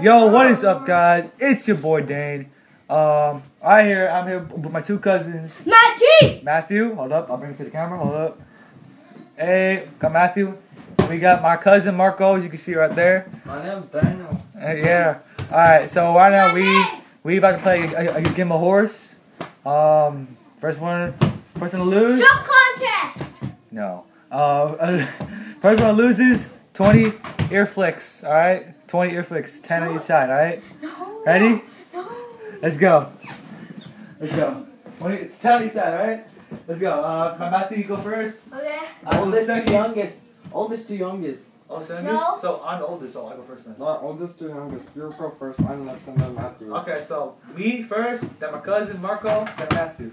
Yo, what is up, guys? It's your boy Dane. Um, I here. I'm here with my two cousins, Matty! Matthew. Hold up, I'll bring it to the camera. Hold up. Hey, got Matthew. We got my cousin Marco, as you can see right there. My name's Daniel. Uh, yeah. All right. So right now we we about to play a, a game of horse. Um, first one, first one to lose. Jump contest! No. Uh, first one loses twenty ear flicks. All right, twenty ear flicks, ten on each side. All right. No. Ready? No. Let's go. Let's go. 20, it's ten on each side. All right. Let's go. Uh, come on, Matthew, you go first. Okay. I go Oldest to youngest. Oldest to youngest. Oh, so, No. so I'm the oldest, so I go first then. Not oldest to youngest. You go first. I'm next, and then Matthew. Okay, so me first, then my cousin Marco, then Matthew.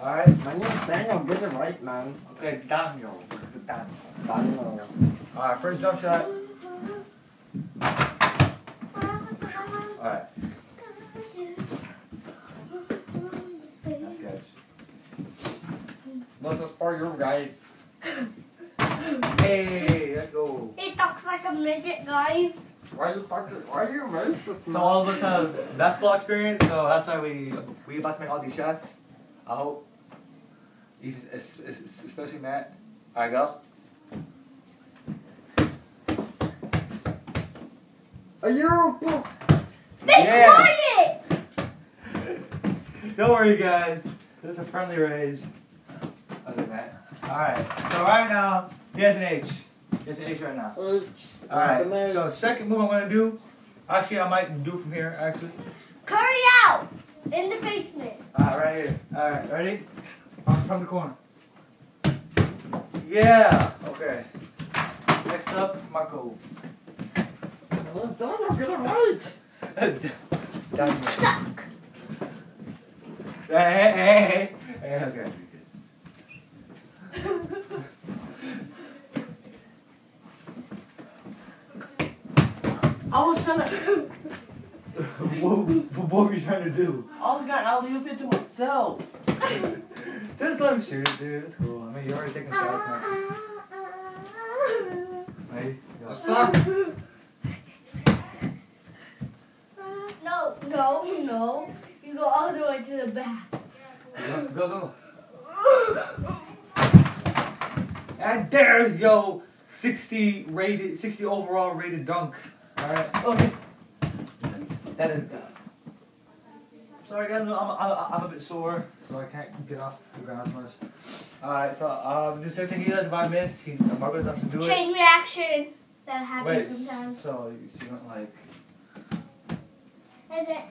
All right. My name's Daniel. Get it right, man. Okay, Daniel. Daniel. Daniel. All right, first jump shot. All right, that's good. This is for you guys. Hey, let's go. He talks like a midget, guys. Why you talking? Why are you racist, So all of us have basketball experience, so that's why we we about to make all these shots. I hope. Even- es- es- Especially Matt. All right, go. Are you? Be Yeah. quiet! Don't worry, guys. This is a friendly raise. Okay, Matt. All right. So right now, he has an H. He has an H right now. All right. So second move I'm gonna do. Actually, I might do from here. Actually. Curry out! In the basement. All right, right here. All right, ready? From from the corner. Yeah. Okay. Next up, Marco. Daniel, get it right. Down here. Stuck. Hey, hey, hey, hey. Hey, okay. I was gonna. what, what were you trying to do? I was gonna alley oop it to myself. Just let him shoot it, dude. It's cool. I mean, you're already taking shots now. Ready? Go. What's up? No, no, no. You go all the way to the back. Go, go, go. And there's yo 60 rated, 60 overall rated dunk. Alright. Okay. That is. Sorry guys, I'm, I'm, I'm a bit sore, so I can't get off the ground as much. Alright, so um, do the same thing he does. If I miss, he, Marco doesn't have to do it. Chain reaction. That happens Wait, sometimes. so you you went like. And then,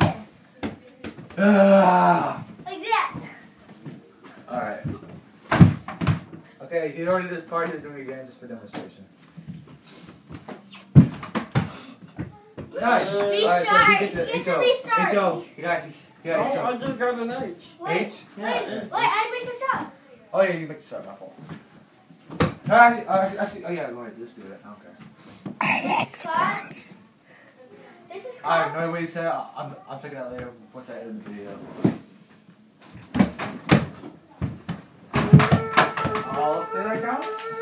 yes. Ah! Like that. Alright. Okay, he already this part, he's doing it again just for demonstration. Nice! Alright, so he gets Restart. it. He gets a H.O. restart. H.O. He got, he got Oh, I H.O. just got an H. Wait, H? wait, Yeah, wait, H. I make a shot. Oh yeah, you make the shot, my fault. No, actually, actually, actually, oh yeah, go ahead, just do it. Okay. Scott. This is Alright, Scott. no, wait, say, I'm, I'm checking out later once I edit the video. I'll say that counts.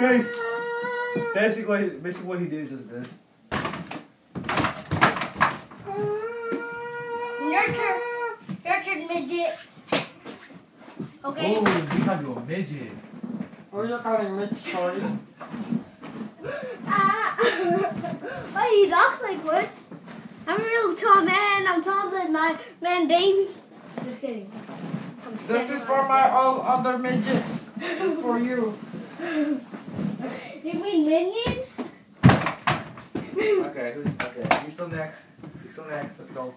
Okay. Basically, basically what he did is just this. Nurture. Nurtured midget. Okay. Oh, we can do a midget. What are you calling Mitch? Sorry. Ah. Why he looks like one? I'm a real tall man. I'm taller than my man Dane. Just kidding. I'm This is for it. my all other midgets. This is for you. You mean minions? Okay, who's, okay, he's still next. He's still next, let's go.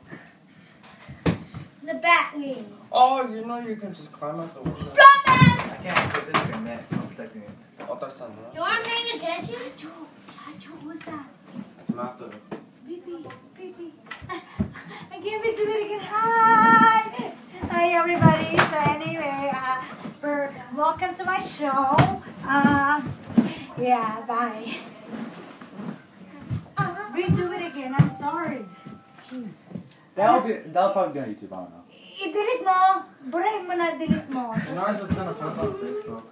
The Batwing. Oh, you know you can just climb out the window. Batman! I can't because this is your net. I'm protecting it. Other son, huh? You aren't paying attention? Chacho, Chacho, who's that? It's not the. Beepy, beepy. I can't wait to do it again. Hi! Hi, everybody. So, anyway, uh, we're, welcome to my show. Um, yeah, bye. Redo it again. I'm sorry. Jeez. That'll be, that'll probably be on YouTube, I don't know. I-delete mo. Burahin mo na, delete mo. And ours is gonna pop on Facebook.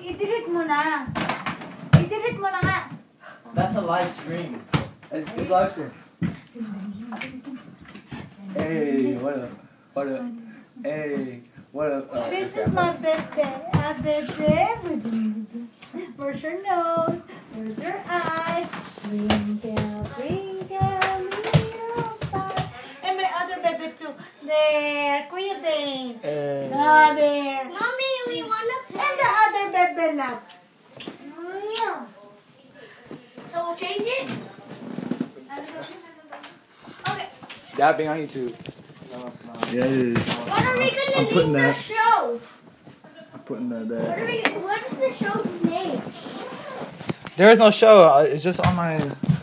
I-delete mo na. I-delete mo na nga. That's a live stream. It's, it's live stream. Hey, what up? What up? Hey, what up? Oh, This is my baby. A baby. Where's your nose? Where's your eyes? Twinkle, twinkle, little star. And my other baby too. There, Kuya Dane. Hey. Ah, there. Mommy, we wanna And the other baby love. Mwah. So we'll change it? Okay. That being on YouTube. No, it's not. Yeah, it is. What are we gonna I'm putting name the that- show? I'm putting that What are there. we? What is the show's name? There is no show. uh, It's just on my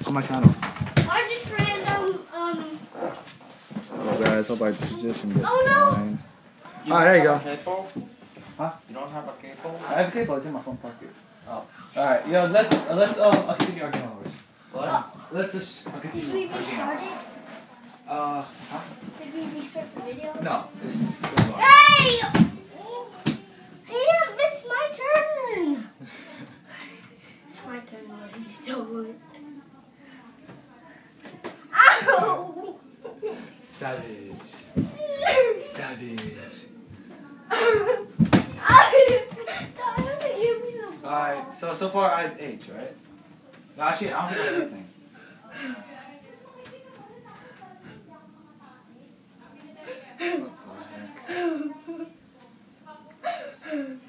on my channel. Or just random? Um. Oh guys, hope I positioned it. Oh, no. fine. You Alright, there you go. cable? Huh? You don't have a cable? I have a cable. It's in my phone pocket. Oh. All right, yo, let's uh, let's uh, I'll continue our game overs. What? Let's just I'll Did we continue. our game restart overs. it? Uh, huh? Did we restart the video? no. It's still going. Hey! Hey, it's my turn. It's my turn, but he's still going. Ow! Savage. Savage. Give me the All right. So so far I have H, right? No, actually I don't think I have anything. What the heck? You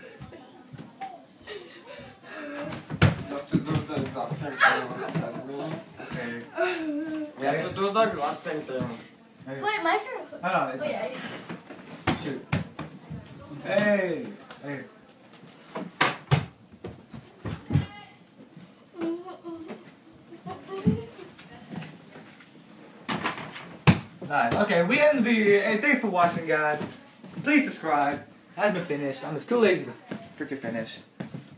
have to do the exact same thing as me. Okay. We have to do the same thing. Wait, my turn. No, no, it's oh, Wait, I, shoot. Hey. Hey. Nice. Okay, we end the video here. Hey, thanks for watching, guys. Please subscribe. Hasn't been finished. I'm just too lazy to freaking finish.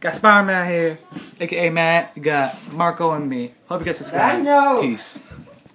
Got Spider-Man here, aka Matt. You got Marco and me. Hope you guys subscribe. Daniel! Peace.